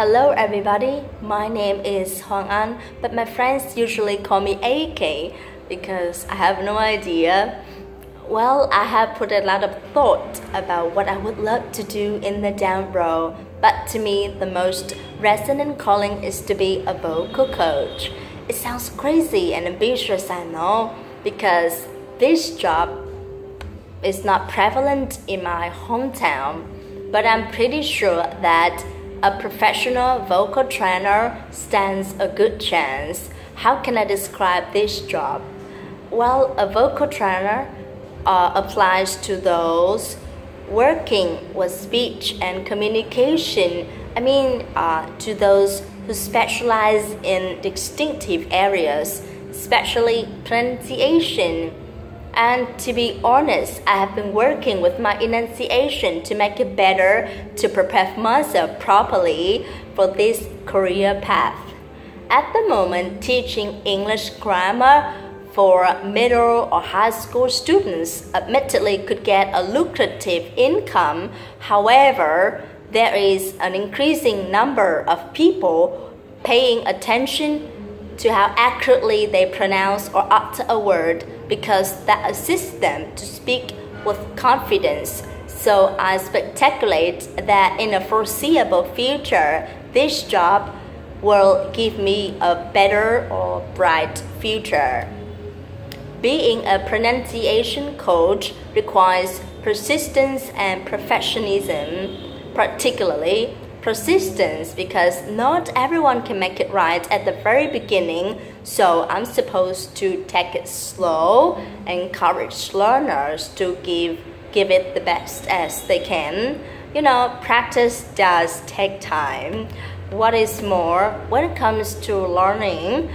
Hello everybody, my name is Hoàng Anh, but my friends usually call me AK because I have no idea. Well, I have put a lot of thought about what I would love to do in the down row, but to me, the most resonant calling is to be a vocal coach. It sounds crazy and ambitious, I know, because this job is not prevalent in my hometown, but I'm pretty sure that a professional vocal trainer stands a good chance. How can I describe this job? Well, a vocal trainer uh, applies to those working with speech and communication. I mean, uh, to those who specialize in distinctive areas, especially pronunciation and to be honest, I have been working with my enunciation to make it better to prepare myself properly for this career path. At the moment, teaching English grammar for middle or high school students admittedly could get a lucrative income. However, there is an increasing number of people paying attention to how accurately they pronounce or utter a word because that assists them to speak with confidence. So I speculate that in the foreseeable future, this job will give me a better or bright future. Being a pronunciation coach requires persistence and professionalism, particularly persistence because not everyone can make it right at the very beginning. So I'm supposed to take it slow, encourage learners to give give it the best as they can. You know, practice does take time. What is more, when it comes to learning,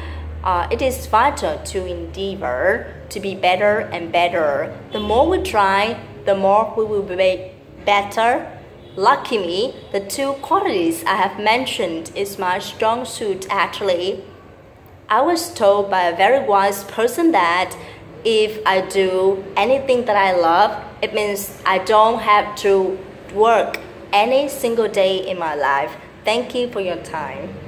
uh, it is vital to endeavor to be better and better. The more we try, the more we will be better Lucky me, the two qualities I have mentioned is my strong suit actually. I was told by a very wise person that if I do anything that I love, it means I don't have to work any single day in my life. Thank you for your time.